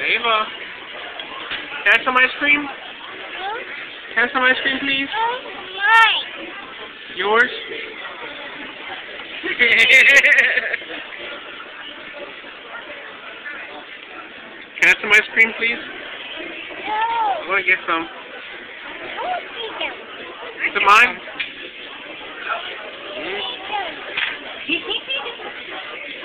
Ava. Can I have some ice cream? Can I have some ice cream, please? Yours? Can I have some ice cream, please? No. I want to get some. Is it mine?